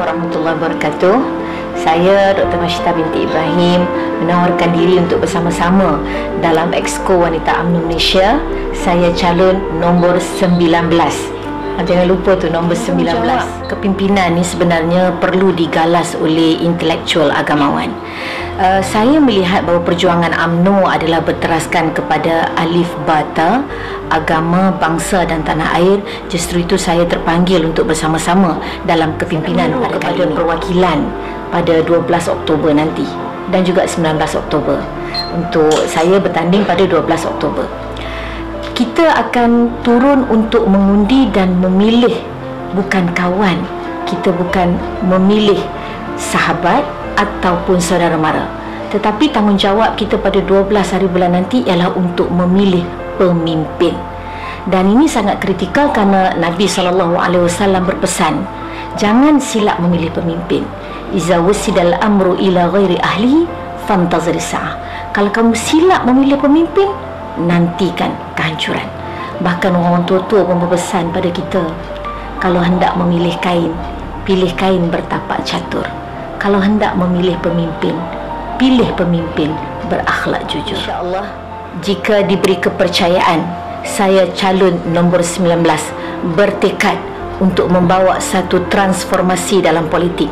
warahmatullahi wabarakatuh. Saya Dr. Mashita binti Ibrahim menawarkan diri untuk bersama-sama dalam Exco Wanita UMNO Malaysia. Saya calon nombor 19. Ah, Jangan lupa tu nombor 19. Kepimpinan ni sebenarnya perlu digalas oleh intelektual agamawan. Uh, saya melihat bahawa perjuangan AMNO adalah berteraskan kepada alif bata agama, bangsa dan tanah air. Justru itu saya terpanggil untuk bersama-sama dalam kepimpinan pada kepada perwakilan pada 12 Oktober nanti dan juga 19 Oktober. Untuk saya bertanding pada 12 Oktober kita akan turun untuk mengundi dan memilih bukan kawan kita bukan memilih sahabat ataupun saudara mara tetapi tanggungjawab kita pada 12 hari bulan nanti ialah untuk memilih pemimpin dan ini sangat kritikal kerana Nabi SAW berpesan jangan silap memilih pemimpin iza wusidal amru ila ghairi ahli fantazir sa'ah kalau kamu silap memilih pemimpin nantikan kehancuran. Bahkan orang tua-tua pun berpesan pada kita, kalau hendak memilih kain, pilih kain bertapak catur. Kalau hendak memilih pemimpin, pilih pemimpin berakhlak jujur. InsyaAllah, jika diberi kepercayaan, saya calon nombor 19 bertekad untuk membawa satu transformasi dalam politik.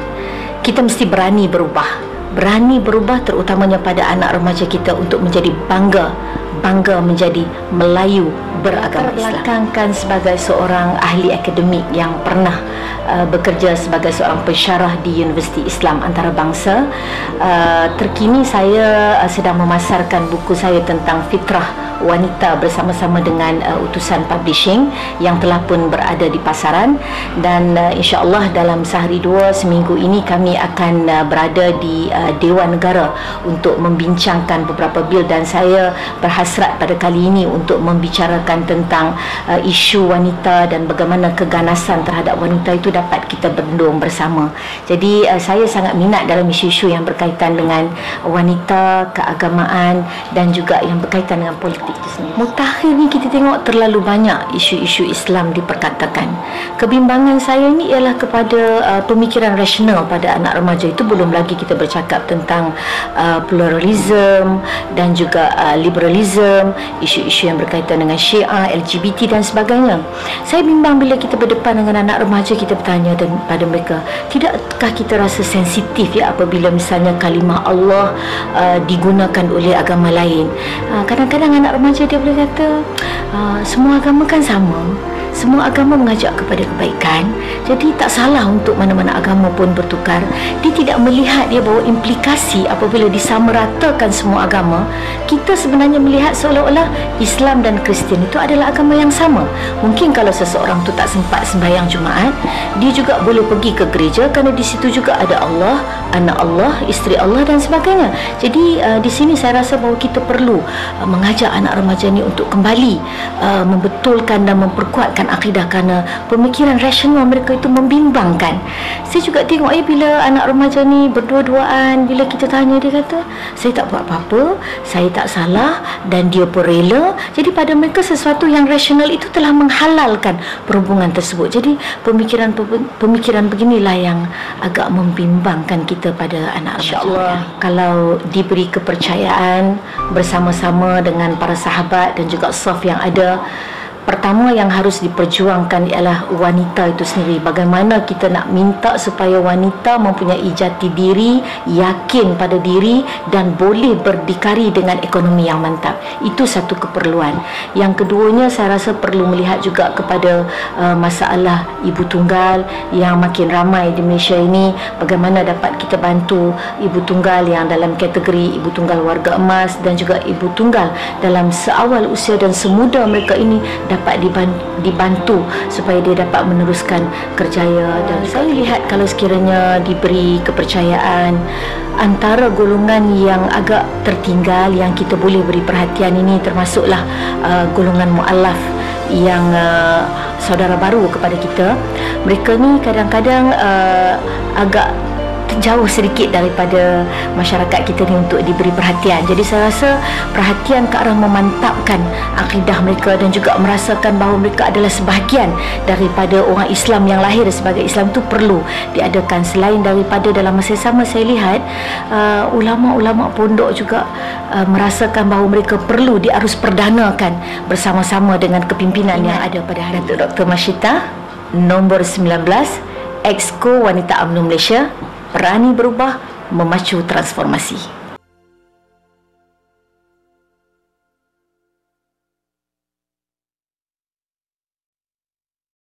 Kita mesti berani berubah. Berani berubah terutamanya pada anak remaja kita untuk menjadi bangga bangga menjadi Melayu beragama Islam. Belakangkan sebagai seorang ahli akademik yang pernah uh, bekerja sebagai seorang pensyarah di Universiti Islam Antarabangsa. Uh, terkini saya uh, sedang memasarkan buku saya tentang fitrah wanita bersama-sama dengan uh, utusan publishing yang telah pun berada di pasaran dan uh, insya-Allah dalam sehari dua seminggu ini kami akan uh, berada di uh, Dewan Negara untuk membincangkan beberapa bil dan saya berhasrat pada kali ini untuk membicarakan tentang uh, isu wanita dan bagaimana keganasan terhadap wanita itu dapat kita bendung bersama. Jadi uh, saya sangat minat dalam isu-isu yang berkaitan dengan wanita, keagamaan dan juga yang berkaitan dengan politik politik itu sendiri. Mutakhir ni kita tengok terlalu banyak isu-isu Islam diperkatakan. Kebimbangan saya ni ialah kepada uh, pemikiran rasional pada anak remaja itu belum lagi kita bercakap tentang uh, pluralism dan juga uh, liberalism, isu-isu yang berkaitan dengan Syiah, LGBT dan sebagainya. Saya bimbang bila kita berdepan dengan anak remaja kita bertanya dan pada mereka, tidakkah kita rasa sensitif ya apabila misalnya kalimah Allah uh, digunakan oleh agama lain. Uh, kadang-kadang anak remaja dia boleh kata uh, semua agama kan sama semua agama mengajak kepada kebaikan. Jadi tak salah untuk mana-mana agama pun bertukar. Dia tidak melihat dia bahawa implikasi apabila disamaratakan semua agama. Kita sebenarnya melihat seolah-olah Islam dan Kristian itu adalah agama yang sama. Mungkin kalau seseorang tu tak sempat sembahyang Jumaat dia juga boleh pergi ke gereja kerana di situ juga ada Allah anak Allah, isteri Allah dan sebagainya. Jadi uh, di sini saya rasa bahawa kita perlu uh, mengajak anak remaja ni untuk kembali uh, membetulkan dan memperkuatkan akidah kerana pemikiran rasional mereka itu membimbangkan. Saya juga tengok eh bila anak remaja ni berdua-duaan bila kita tanya dia kata saya tak buat apa-apa, saya tak salah dan dia pun rela. Jadi pada mereka sesuatu yang rasional itu telah menghalalkan perhubungan tersebut. Jadi pemikiran pemikiran beginilah yang agak membimbangkan kita pada anak remaja. Insya-Allah kalau diberi kepercayaan bersama-sama dengan para sahabat dan juga saf yang ada pertama yang harus diperjuangkan ialah wanita itu sendiri. Bagaimana kita nak minta supaya wanita mempunyai jati diri yakin pada diri dan boleh berdikari dengan ekonomi yang mantap. Itu satu keperluan. Yang keduanya saya rasa perlu melihat juga kepada uh, masalah ibu tunggal yang makin ramai di Malaysia ini. Bagaimana dapat kita bantu ibu tunggal yang dalam kategori ibu tunggal warga emas dan juga ibu tunggal dalam seawal usia dan semuda mereka ini dapat dibantu supaya dia dapat meneruskan kerjaya. Dan saya lihat kalau sekiranya diberi kepercayaan antara golongan yang agak tertinggal yang kita boleh beri perhatian ini termasuklah uh, golongan mualaf yang uh, saudara baru kepada kita mereka ni kadang-kadang uh, agak jauh sedikit daripada masyarakat kita ni untuk diberi perhatian. Jadi saya rasa perhatian ke arah memantapkan akidah mereka dan juga merasakan bahawa mereka adalah sebahagian daripada orang Islam yang lahir sebagai Islam itu perlu diadakan selain daripada dalam masa sama saya lihat uh, ulama-ulama pondok juga uh, merasakan bahawa mereka perlu diarus perdanakan bersama-sama dengan kepimpinan yang ada pada hari Dr. Masyita nombor 19 Exco Wanita UMNO Malaysia berani berubah memacu transformasi.